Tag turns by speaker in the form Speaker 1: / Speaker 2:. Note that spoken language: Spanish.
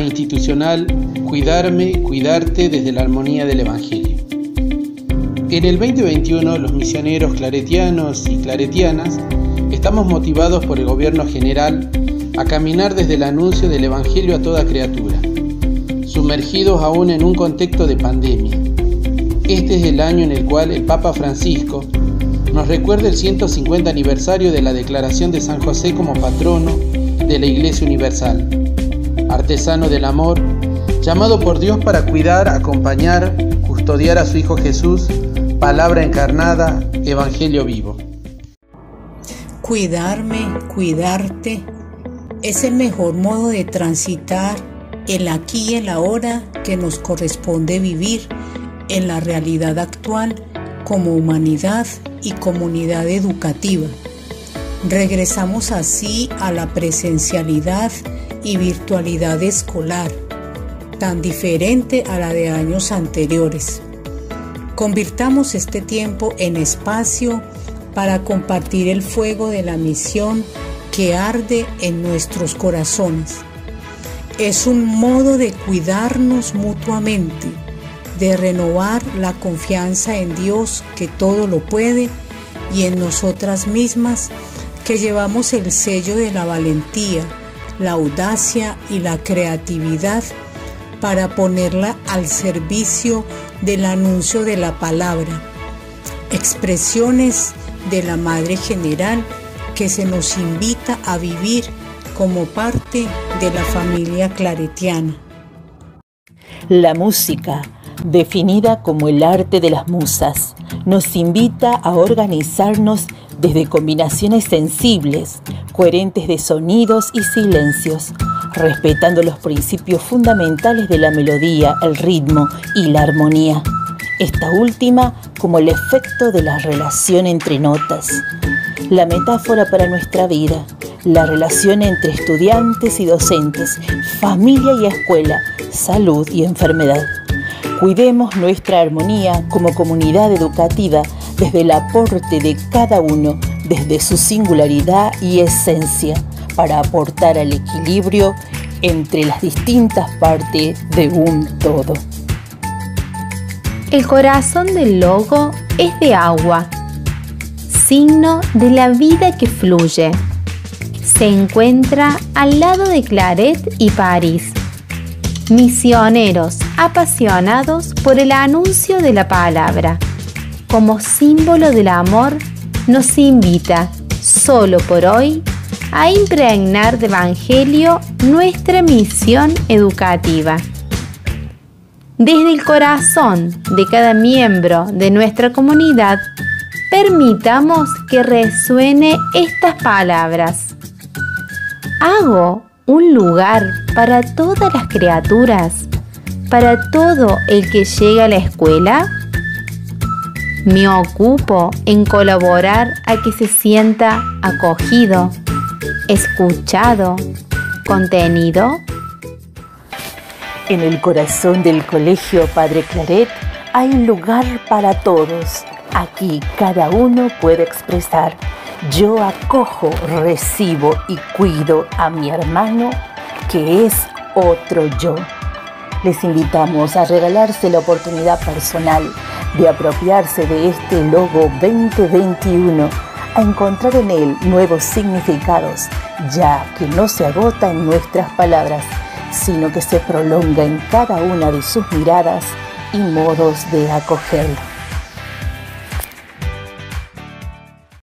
Speaker 1: institucional Cuidarme, cuidarte desde la armonía del Evangelio. En el 2021 los misioneros claretianos y claretianas estamos motivados por el gobierno general a caminar desde el anuncio del Evangelio a toda criatura, sumergidos aún en un contexto de pandemia. Este es el año en el cual el Papa Francisco nos recuerda el 150 aniversario de la declaración de San José como patrono de la Iglesia Universal, artesano del amor, llamado por Dios para cuidar, acompañar, custodiar a su Hijo Jesús, palabra encarnada, Evangelio vivo.
Speaker 2: Cuidarme, cuidarte, es el mejor modo de transitar el aquí y el ahora que nos corresponde vivir en la realidad actual como humanidad y comunidad educativa. Regresamos así a la presencialidad y virtualidad escolar, tan diferente a la de años anteriores. Convirtamos este tiempo en espacio para compartir el fuego de la misión que arde en nuestros corazones. Es un modo de cuidarnos mutuamente, de renovar la confianza en Dios que todo lo puede y en nosotras mismas que llevamos el sello de la valentía, la audacia y la creatividad para ponerla al servicio del anuncio de la palabra. Expresiones de la Madre General que se nos invita a vivir como parte de la familia claretiana.
Speaker 3: La música, definida como el arte de las musas, nos invita a organizarnos desde combinaciones sensibles, coherentes de sonidos y silencios, respetando los principios fundamentales de la melodía, el ritmo y la armonía. Esta última como el efecto de la relación entre notas, la metáfora para nuestra vida, la relación entre estudiantes y docentes, familia y escuela, salud y enfermedad. Cuidemos nuestra armonía como comunidad educativa desde el aporte de cada uno, desde su singularidad y esencia, para aportar al equilibrio entre las distintas partes de un todo.
Speaker 4: El corazón del logo es de agua, signo de la vida que fluye. Se encuentra al lado de Claret y París misioneros apasionados por el anuncio de la palabra. Como símbolo del amor, nos invita, solo por hoy, a impregnar de Evangelio nuestra misión educativa. Desde el corazón de cada miembro de nuestra comunidad, permitamos que resuene estas palabras. Hago un lugar para todas las criaturas, para todo el que llega a la escuela? Me ocupo en colaborar a que se sienta acogido, escuchado, contenido.
Speaker 3: En el corazón del Colegio Padre Claret hay lugar para todos. Aquí cada uno puede expresar yo acojo, recibo y cuido a mi hermano que es otro yo. Les invitamos a regalarse la oportunidad personal de apropiarse de este logo 2021, a encontrar en él nuevos significados, ya que no se agota en nuestras palabras, sino que se prolonga en cada una de sus miradas y modos de acogerlo.